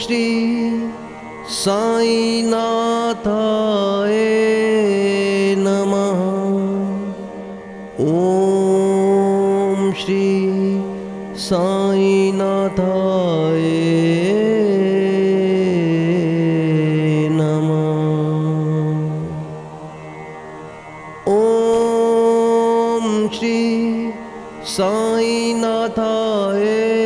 श्री साई साईनाथाय नमः। ॐ श्री साईनाथाय नमः। ॐ श्री साईनाथाय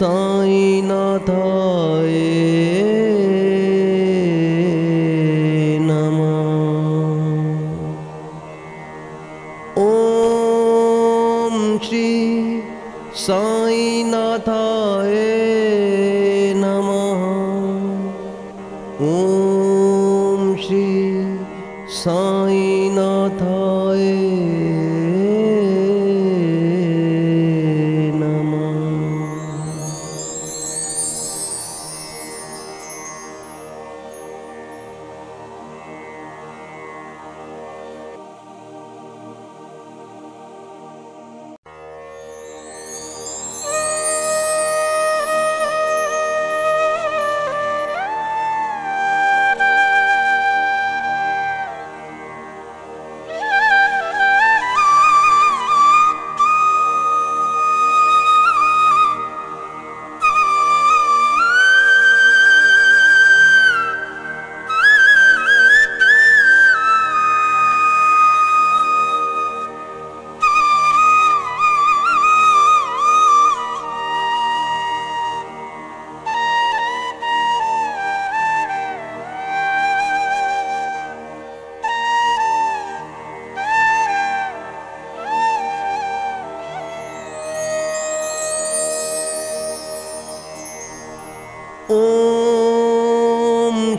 साई नाथाए साईनाथाय नमः। ॐ श्री साईनाथाय